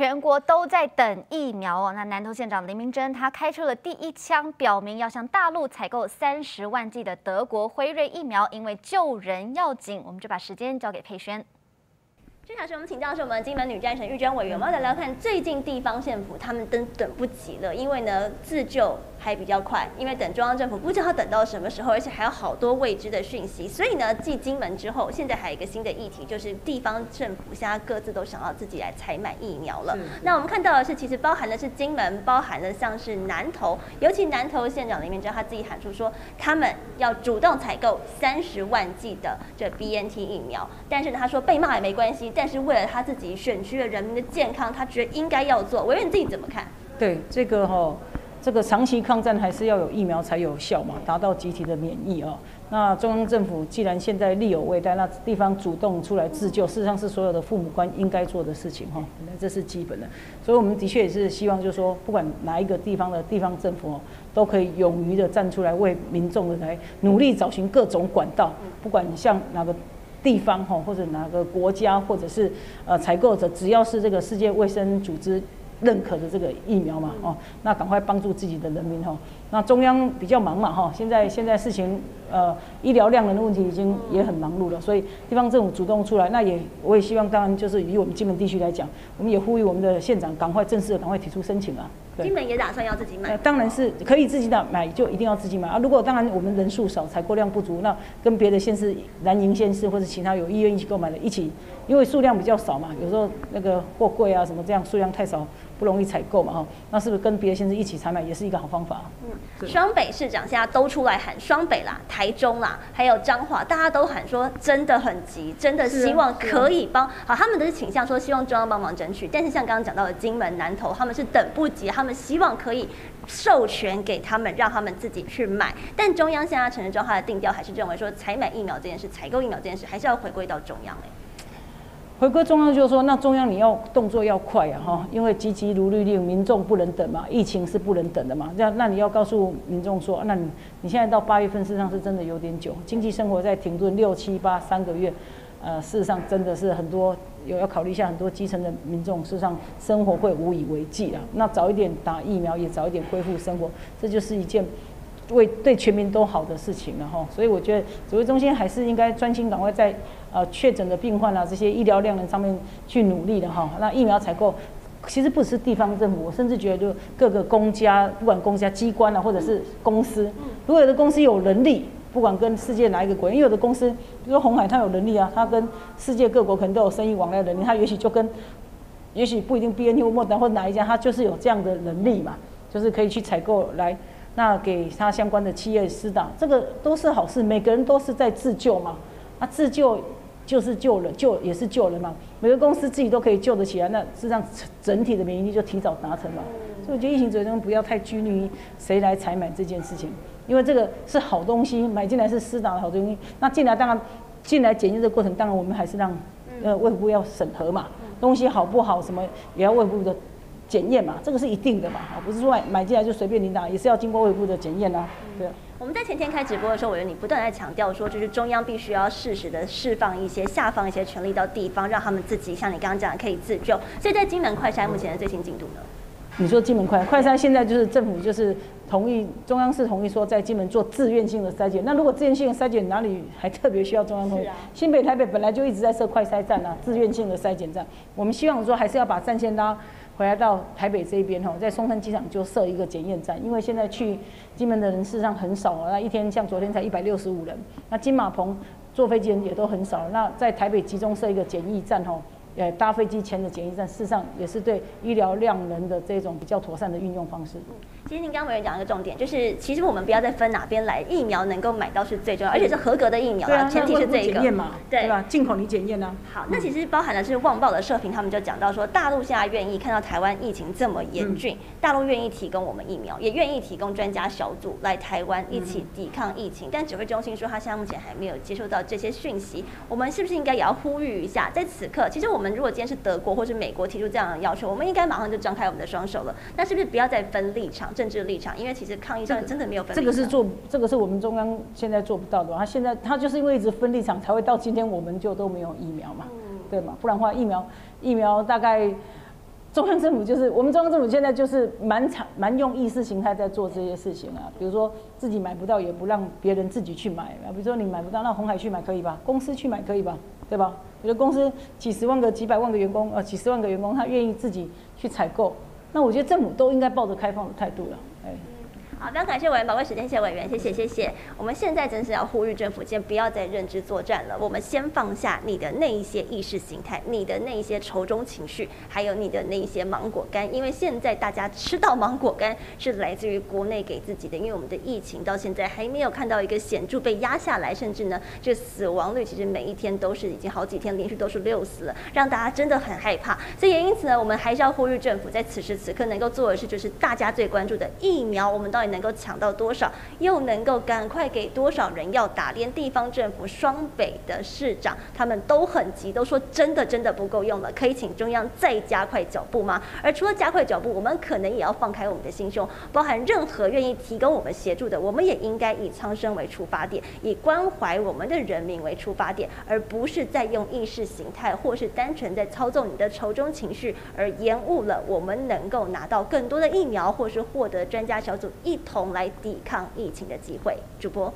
全国都在等疫苗哦。那南投县长林明珍他开出了第一枪，表明要向大陆采购三十万剂的德国辉瑞疫苗，因为救人要紧。我们就把时间交给佩轩。这场是我们请教的是我们金门女战神玉娟委员，我们要来聊看最近地方县府他们都等不及了，因为呢自救还比较快，因为等中央政府不知道等到什么时候，而且还有好多未知的讯息，所以呢继金门之后，现在还有一个新的议题，就是地方政府现在各自都想要自己来采买疫苗了。那我们看到的是，其实包含的是金门，包含的像是南投，尤其南投县长林明珍他自己喊出说，他们要主动采购三十万剂的这 BNT 疫苗，但是他说被骂也没关系。但是为了他自己选区的人民的健康，他觉得应该要做。委员你自己怎么看？对这个哈，这个长期抗战还是要有疫苗才有效嘛，达到集体的免疫啊。那中央政府既然现在力有未逮，那地方主动出来自救，事实上是所有的父母官应该做的事情哈。这是基本的，所以我们的确也是希望，就是说，不管哪一个地方的地方政府，都可以勇于的站出来，为民众的来努力找寻各种管道，不管你像哪个。地方哈，或者哪个国家，或者是呃采购者，只要是这个世界卫生组织认可的这个疫苗嘛，哦，那赶快帮助自己的人民哈。那中央比较忙嘛哈，现在现在事情呃医疗量能的问题已经也很忙碌了，所以地方政府主动出来，那也我也希望，当然就是以我们金门地区来讲，我们也呼吁我们的县长赶快正式的赶快提出申请啊。金门也打算要自己买，当然是可以自己打买，就一定要自己买啊。如果当然我们人数少，采购量不足，那跟别的县市、南营县市或者其他有意愿一起购买的一起，因为数量比较少嘛，有时候那个货柜啊什么这样数量太少。不容易采购嘛哈，那是不是跟别的县市一起采买也是一个好方法？嗯，双北市长现在都出来喊双北啦、台中啦，还有彰化，大家都喊说真的很急，真的希望可以帮好他们的倾向，说希望中央帮忙争取。但是像刚刚讲到的金门、南投，他们是等不及，他们希望可以授权给他们，让他们自己去买。但中央现在城市状态的定调还是认为说，采买疫苗这件事、采购疫苗这件事，还是要回归到中央哎。回归中央就是说，那中央你要动作要快啊，哈，因为急急如律令，民众不能等嘛，疫情是不能等的嘛。那那你要告诉民众说，那你你现在到八月份，事实上是真的有点久，经济生活在停顿六七八三个月，呃，事实上真的是很多有要考虑一下，很多基层的民众事实上生活会无以为继啊。那早一点打疫苗，也早一点恢复生活，这就是一件。为对全民都好的事情了哈，所以我觉得指挥中心还是应该专心赶快在呃确诊的病患啊这些医疗量能上面去努力的哈。那疫苗采购其实不只是地方政府，我甚至觉得就各个公家，不管公家机关啊或者是公司，如果有的公司有能力，不管跟世界哪一个国，因为有的公司，比如说红海，它有能力啊，它跟世界各国可能都有生意往来的能力，它也许就跟也许不一定 B N T 或莫德或哪一家，它就是有这样的能力嘛，就是可以去采购来。那给他相关的企业施打，这个都是好事。每个人都是在自救嘛，啊，自救就是救人，救也是救人嘛。每个公司自己都可以救得起来，那实际上整体的免疫力就提早达成嘛。所以我觉得疫情最终不要太拘泥于谁来采买这件事情，因为这个是好东西，买进来是施打的好东西。那进来当然进来检验的过程，当然我们还是让呃卫部要审核嘛，东西好不好什么也要卫部的。检验嘛，这个是一定的嘛，啊，不是说买买进来就随便领导，也是要经过卫部的检验啊。对。我们在前天开直播的时候，我觉得你不断在强调说，就是中央必须要适时的释放一些、下放一些权力到地方，让他们自己像你刚刚讲的可以自救。所以在金门快筛目前的最新进度呢？你说金门快快筛现在就是政府就是同意，中央是同意说在金门做自愿性的筛检。那如果自愿性的筛检哪里还特别需要中央同意？新北、台北本来就一直在设快筛站啊，自愿性的筛检站。我们希望说还是要把战线拉。回来到台北这边哈，在松山机场就设一个检验站，因为现在去金门的人事实上很少那一天像昨天才一百六十五人，那金马棚坐飞机人也都很少，那在台北集中设一个检疫站哈。呃，搭飞机前的检疫站，事实上也是对医疗量能的这种比较妥善的运用方式。其实您刚刚委员讲一个重点，就是其实我们不要再分哪边来，疫苗能够买到是最重要，而且是合格的疫苗啊，前提是这一个，对吧？进口你检验呢？好，那其实包含的是旺报的社评，他们就讲到说，大陆现在愿意看到台湾疫情这么严峻，大陆愿意提供我们疫苗，也愿意提供专家小组来台湾一起抵抗疫情。但指挥中心说，他现在目前还没有接收到这些讯息，我们是不是应该也要呼吁一下，在此刻，其实我们如果今天是德国或是美国提出这样的要求，我们应该马上就张开我们的双手了。那是不是不要再分立场、政治立场？因为其实抗议上真的没有分。这个是做，这个是我们中央现在做不到的。他现在他就是因为一直分立场，才会到今天我们就都没有疫苗嘛，对嘛？不然的话，疫苗疫苗大概中央政府就是我们中央政府现在就是蛮常蛮用意识形态在做这些事情啊，比如说自己买不到也不让别人自己去买啊，比如说你买不到，那红海去买可以吧？公司去买可以吧？对吧？有的公司几十万个、几百万个员工，呃，几十万个员工，他愿意自己去采购，那我觉得政府都应该抱着开放的态度了，哎。好，非常感谢委员宝贵时间，谢谢委员，谢谢谢谢。我们现在真是要呼吁政府，先不要再认知作战了，我们先放下你的那一些意识形态，你的那一些仇中情绪，还有你的那一些芒果干，因为现在大家吃到芒果干是来自于国内给自己的，因为我们的疫情到现在还没有看到一个显著被压下来，甚至呢，这死亡率其实每一天都是已经好几天连续都是六死了，让大家真的很害怕。所以也因此呢，我们还是要呼吁政府在此时此刻能够做的事，就是大家最关注的疫苗，我们到底。能够抢到多少，又能够赶快给多少人要打？连地方政府双北的市长他们都很急，都说真的真的不够用了，可以请中央再加快脚步吗？而除了加快脚步，我们可能也要放开我们的心胸，包含任何愿意提供我们协助的，我们也应该以苍生为出发点，以关怀我们的人民为出发点，而不是在用意识形态或是单纯在操纵你的仇中情绪，而延误了我们能够拿到更多的疫苗，或是获得专家小组一。同来抵抗疫情的机会，主播。